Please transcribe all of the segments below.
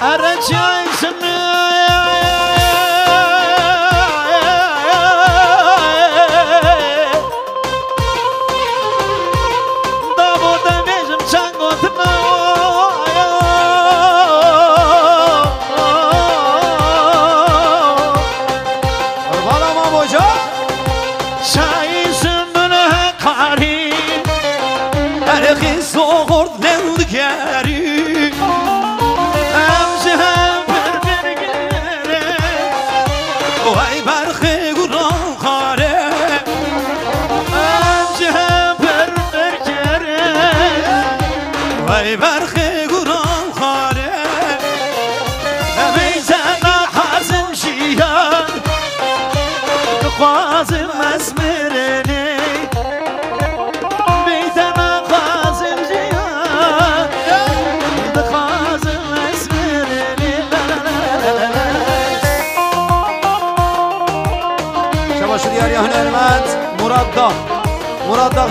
Aracı Ayşem'e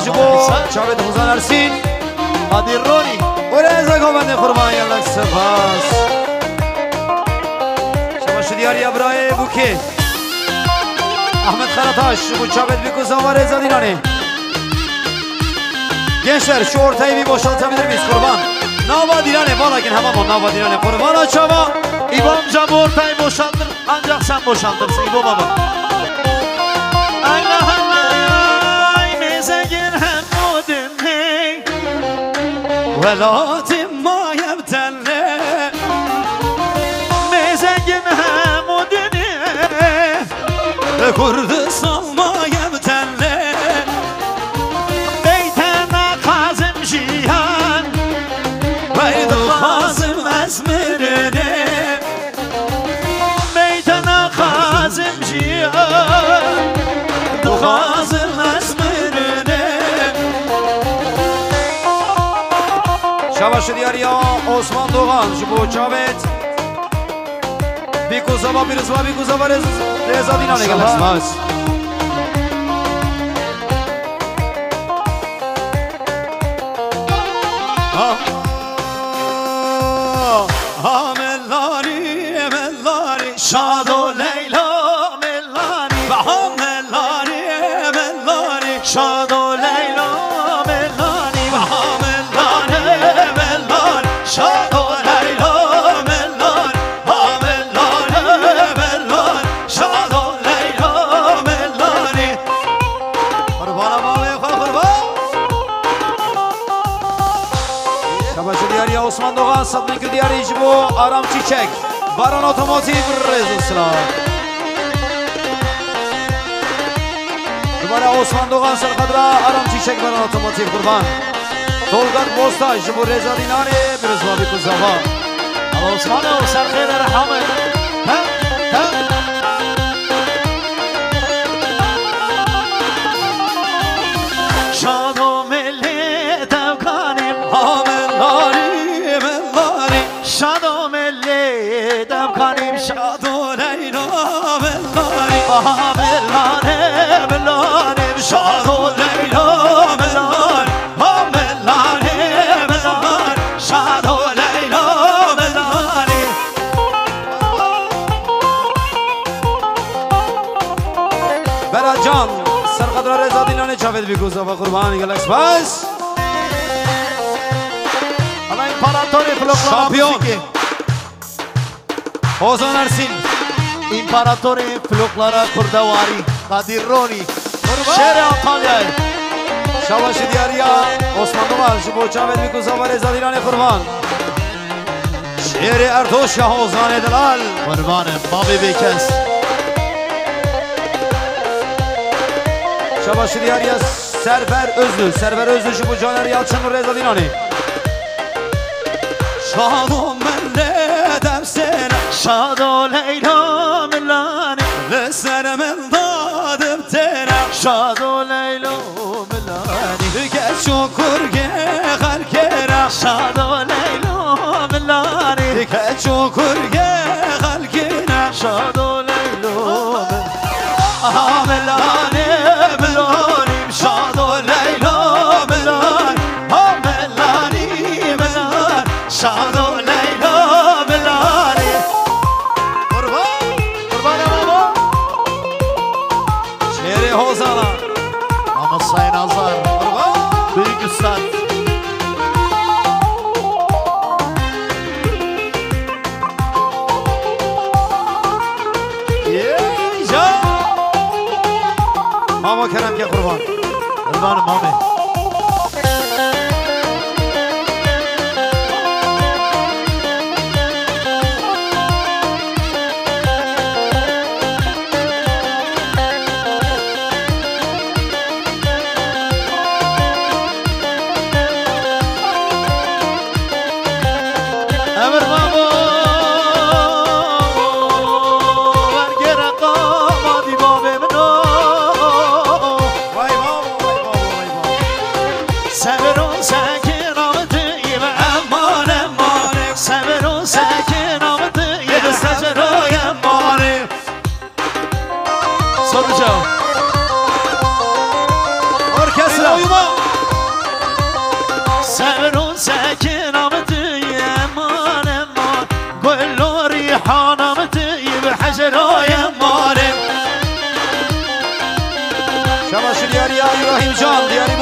جبو شعبت خوزان ارسین قادر رونی ولا ازاقو بند قربان يلا سپاس شما شدیاری ابرای بوکه احمد خرطاش bu çabet bir kız var ezadinane Gençler şu ortayı bir boşaltabilir miyiz kurban? Navadilane valakin hamam navadilane kurban açama İbo amca bu ortayı boşaltır ancak sen boşaltırsın İbo baba Allah ولات ما یم تله میزنگم همودنی کرد سال باش دیاریا اسمن دوغان شو بو چاوت بیکوزا بیروزا بیکوزا بیروزا دیزا دینا نگه لسماز و آرام چیچک. باران اوتوماتیو رزو سلام دوباره عثمان دوغان سرخد آرام چیچک باران اوتوماتیو قربان. دولگر بوستاش جبو رزا دیناری برزوابی کزاوان اما اوسمان او سرخد همه Dinane Çavet bir kuzava kurban galax bas. Allah imparatori floklara Şampiyon. müzik Ozan Ersin. İmparatori floklara kurdavari Kadir Roni Şehri Antalya'yı Şavaşı Diyarya Osman Duman şu bu Çavet bir kuzava Reza Dinane kurban. Şehri Erdoş ya Server Özlü. Server Özlü şu bu Caner Yalçın Reza Dinani. Şado melledem sen, şado Leyla millani ve senem dadım tena. Şado Leyla millani geç okur gel kera. Şado Leyla millani geç okur gel kera. Şado Leyla millani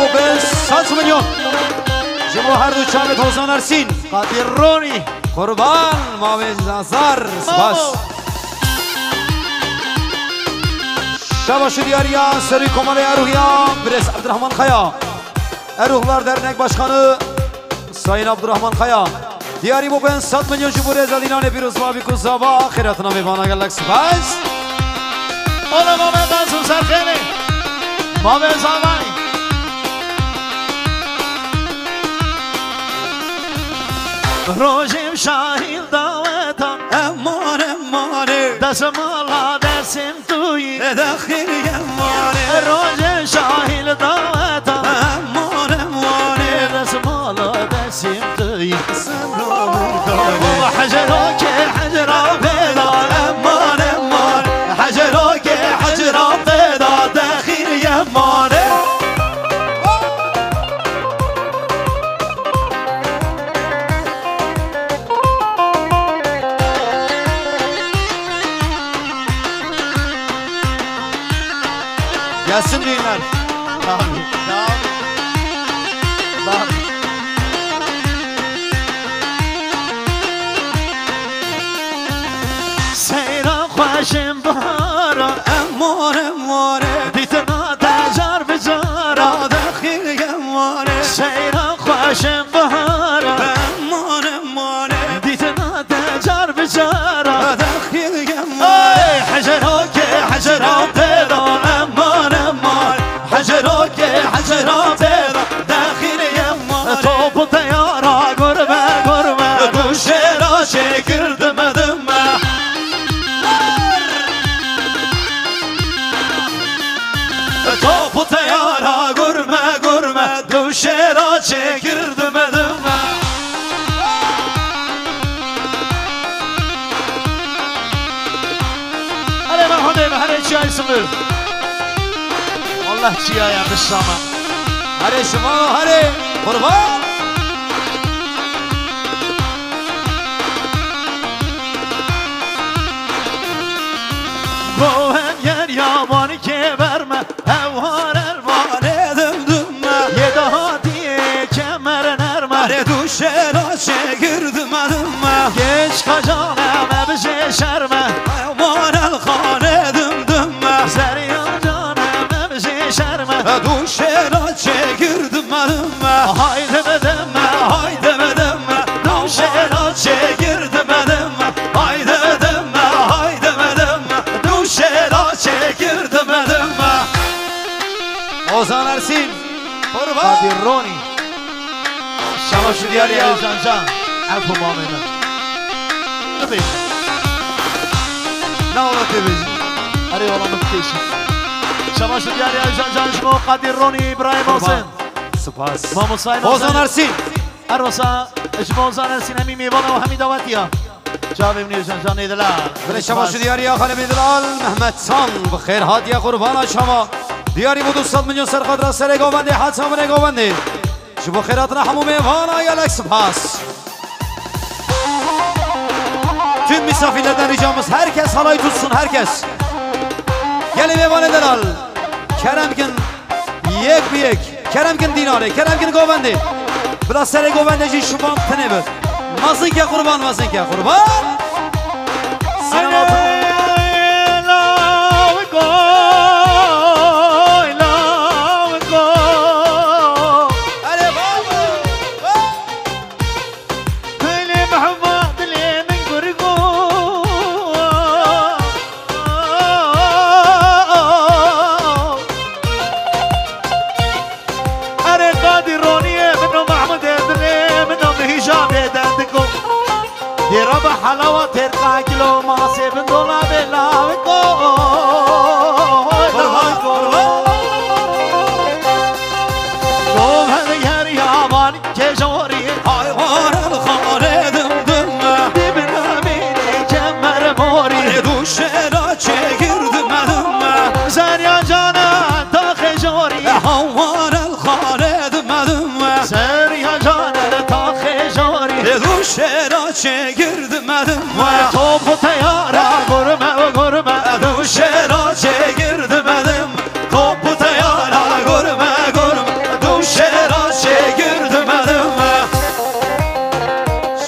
بس ساز میلیون جمع هر دو چهار دو زنار سین قدر رونی قربان مامین نظر بس شما دیاریا سری کمال اروهیا برس عبد الرحمن خیا اروهلار در نگ باشکانو ساین عبد الرحمن خیا دیاری بوبن صد میلیون جبوره زدینانه پیروز مابی کو زوا خیرات نامی گلک گلکس باز آنها مامین نظر سرپنی مامین زمانی روزم شاهیل داوتان امور امور دسم الله دسم توی. داخل امور روزم شاهیل داوتان امور امور دسم الله دسم توی. سلام. داری حجر الله جی آیا بشاما هره شما و هره قربان با هم گریا Ya جان جان. عفو مامنا نبيش Ne olur tebezi هري والله مفتيشي شماش ديالي يا جان جان شنو قادروني ابراهيم حسين Spas ما مصايب Ozan Ersin اروسا اجمع وزان ارسين همي ميوانا وهمي دواتيا جاوب مني جان جان ايدلال بله شما شو دیاری یا خانم دلال؟ محمد سان بخیر. هات یا قربان شما. دیاری بود 200 میلیون سرخاد را سر گوبنده حد سامن گوبنده شما خیرات رحمو میوانا یا لک سپاس Tüm misafirlerden ricamız herkes halayı tutsun herkes. Gelin meyvane delal. Keremkin yek bir yek. Keremkin dinare. Keremkin govendi. Biraz sere govendeci şuban tenebet. Masın ke kurban masın ke kurban. Sinema توپ و تیارا گرمه و گرمه دوشه را چگرد مدم توپ و تیارا گرمه گرمه دوشه را چگرد مدم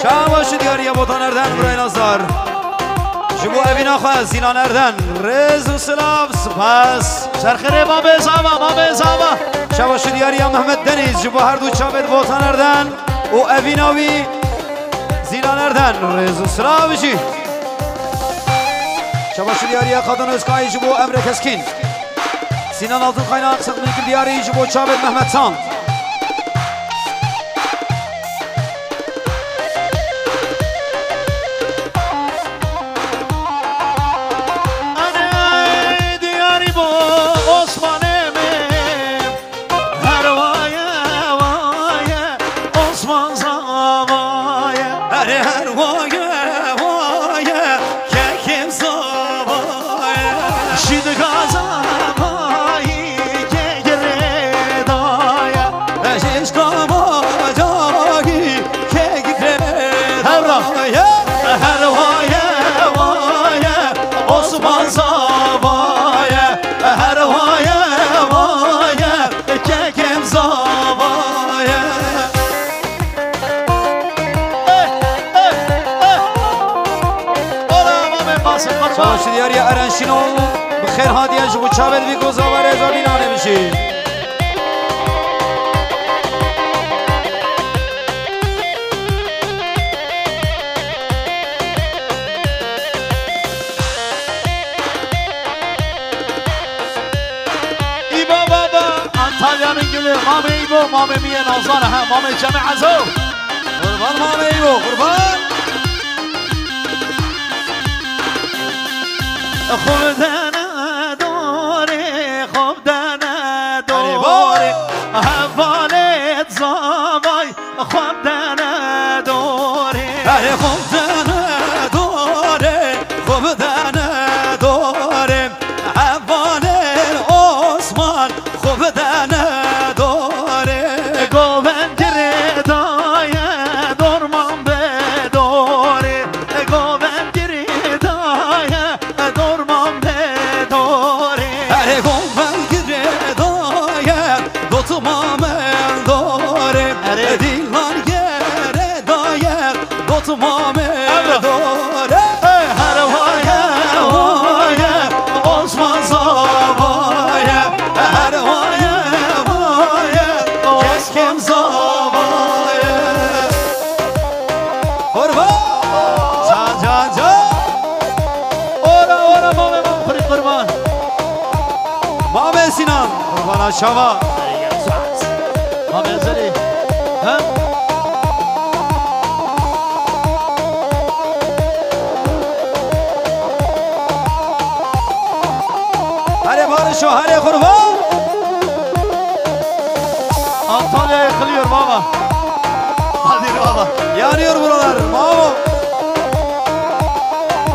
شاباش دیاری بوتان اردن برای نازدار جبو اوینا خواه زینان اردن رز و سلاف سپاس سرخره ما بزاما ما بزاما شاباش دیاری محمد دنیز جبو هر دو چابت بوتان اردن و اویناوی زینان اردن رز و Çabaşır Yariye Kadın Özkay Jibo Emre Keskin. Sinan Altın Altınkaynak Sıkmınkır Diyari Jibo Çabet Mehmet Tan. شبت بی گوزا و رضا بینا نمیشی. ای بابا با یعنی مامه ای بو مامه میه ناظر هم مامه جمع عزو قربان مامه ای بو قربان. خوردن Zeli Ha? Hare barışo hare kurban. Antalya yıkılıyor baba. Hadi baba. Yanıyor buralar Mamo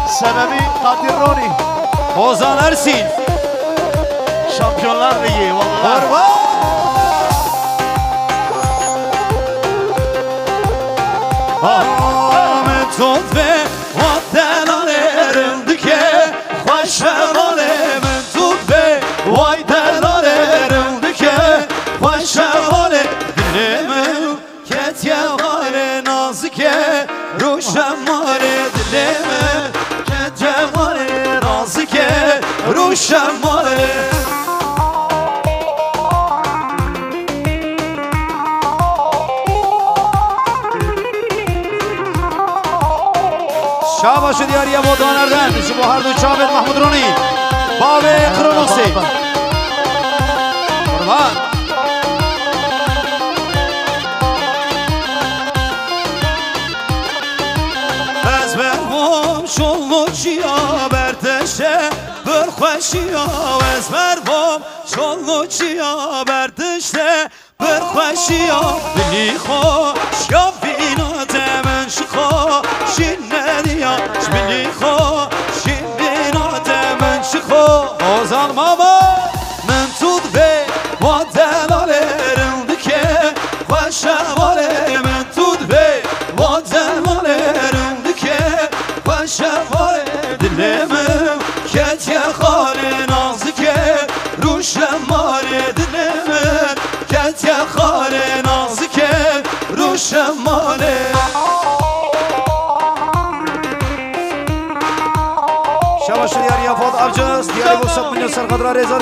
Sebebi Kadir Roni. Ozan Ersin. Şampiyonlar Ligi vallahi Kurban Ahmet tut ve Vattenalerim dike Başaralerim tut ve Vay delalerim dike Başarale Dilimim Ketje vare nazike Ruşem vare dilimim Ketje شابا شدی آریا با دانردن شما هر دو شابت محمود رونی. باب کرونوسی قربان از برموم شما چیا برتشه آو از برموم شما چیا برتشه آو بلی خوش یا شواره من تو دوی و زمانه روند که و شواره دلم کت یه خاله ناز که روش ماره دلم کت یه خاله ناز که روش ماره شواشو یاری افاد افجاز دیاری بوسا پنیو سرخدرا ریزان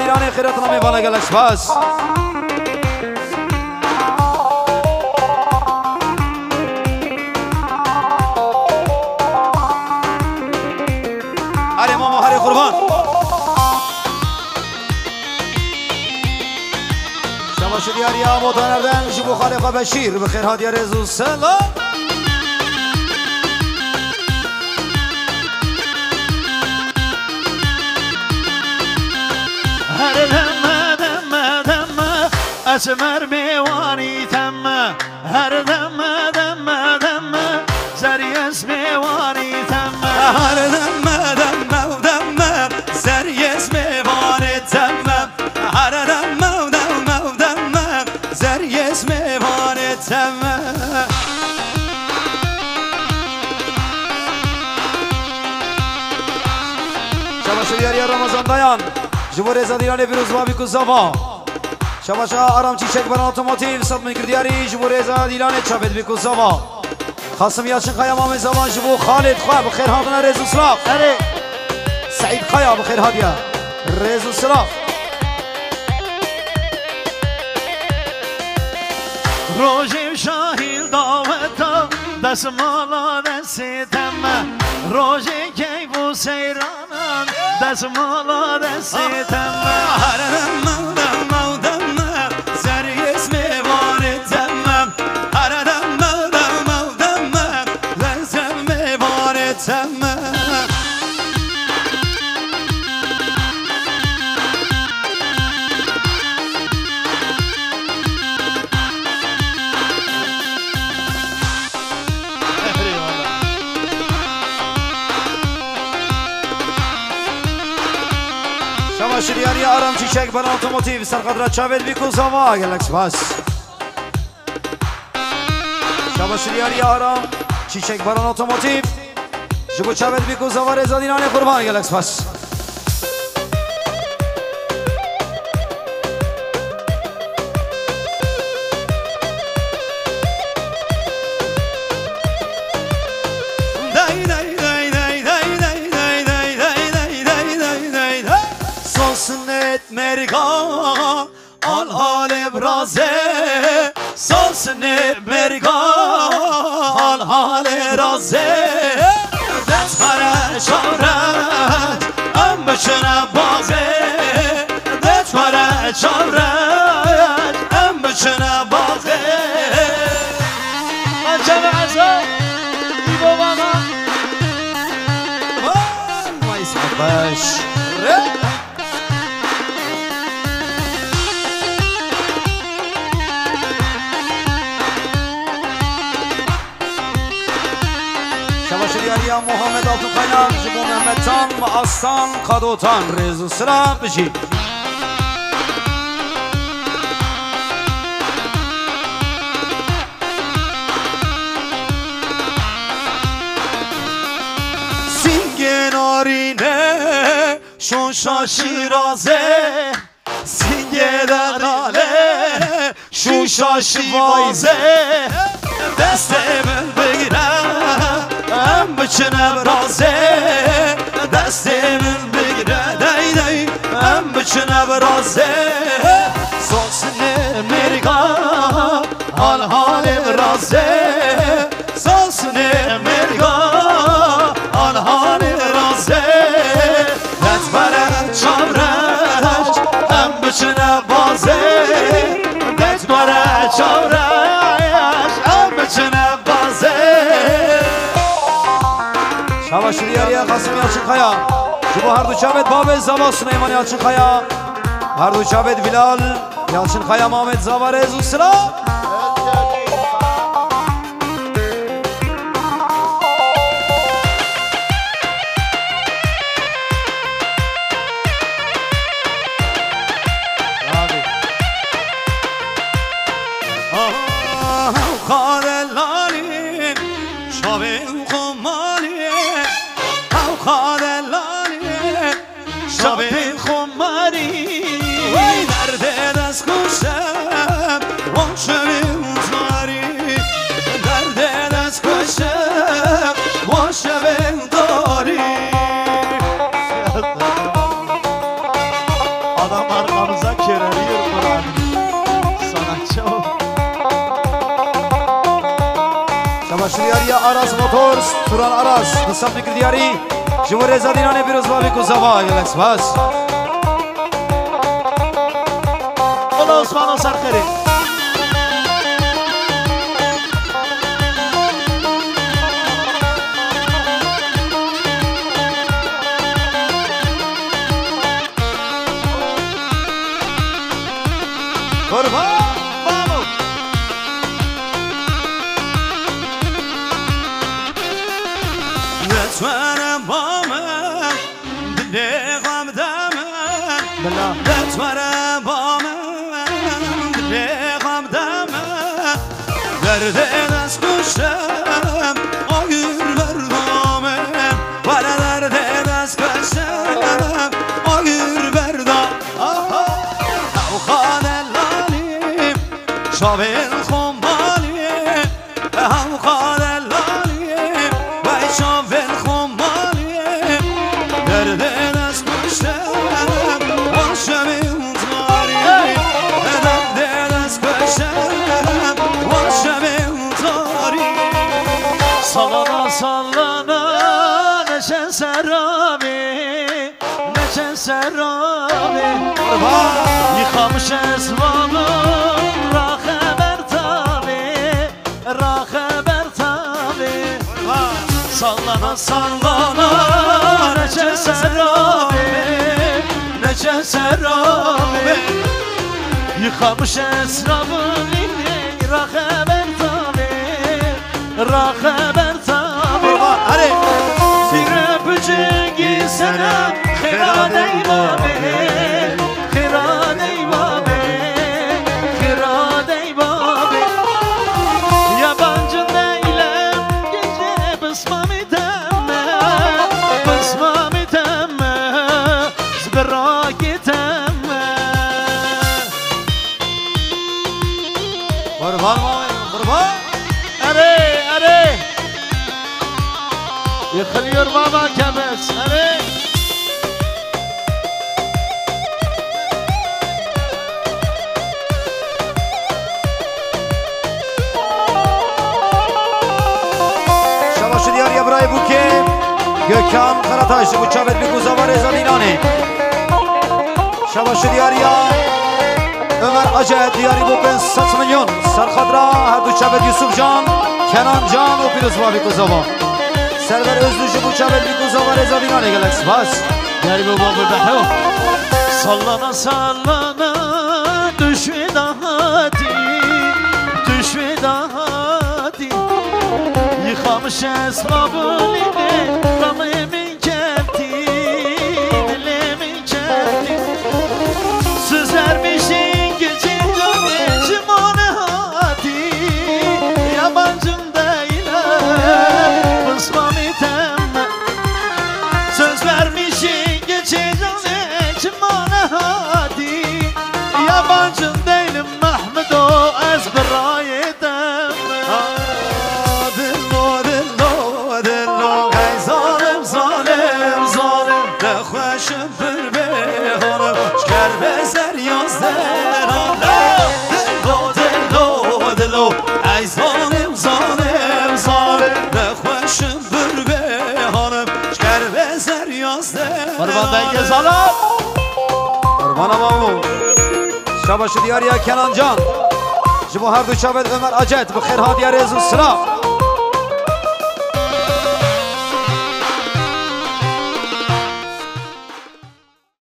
دیاری افاد نردن جبو خالق بشیر. بخیر ها دیار رزو سلام. هر دم دم دم اسمر میوانی تم. هر دم دم دم زری اسم میوانی تم. هر دم دیاری رمضان دایان جبو رضا دیران فیروز بابی کوزاوا شباش آرام چیچک بران اتوماتیو صد من کردیاری جبو رضا دیران چابد بی کوزاوا خاصم یاشن خیا مام زمان جبو خالد خواه بخیر هاتنا رزو سلاف سعید خیا بخیر هادیا رزو سلاف روژیم شاهیل داوتا دست مالا دستم روژی کی بو سیرانان Basmolo desitem Haranım, ah, dam, dam, dam Zerges mi var etemem Haranım شماشریاری آرام چیچک بنا اتوموتیو سرقدرت شاوید بیکو زما گلکس پاس شماشریاری آرام چیچک بران اتوموتیو جبو چاوید بیکو زما رزادینان قربان گلکس پاس حسن مرگا حال حال رازه. دست پر اشارت ام بشنه بازه. دست پر اشارت محمد آتو قیان جبو محمد تان و آستان قدوتان رزو سرا بجی سینگ نارینه شوشا شیرازه. سینگ دلاله شیوازه دست من بگیرم. بچنم رازه دست من بگیره. دی دی هم بچنم رازه. ساسن مرگا حال حال رازه. شباش دیاریا قاسم یالچین خیا جبو هر دو چابت باب زبا سلیمان یالچین خیا هر دو چابت بلال رضا دینانه بیروز بابی کو زوا گلکس Nereden az koşsam o günler damen Bana nereden az koşsam o günler damen Yıkamış esvabı Raheber tabi Raheber tabi. Sallana sallana neşe serabi Neşe serabi Yıkamış esrabı Raheber tabi Raheber یکم خلط هاشت بود چاوت بگو زوار ازاد اینانه شما شد یاریا امر اجه دیاری بود بین ست منیون سرخاد را هر دو چاوت یوسف جان کنان جان و پیروز با بگو زوار سرور ازدوش بود چاوت بگو زوار ازاد اینانه گلکس باز دیاری بود با بود بخو سلانا سلانا Kardeşe sabır edin, kanı Şabaşı diyar ya Kenan Can Ji bo her du çavet Ömer Acet bi xêr hatiye rêz û sira